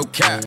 no cap.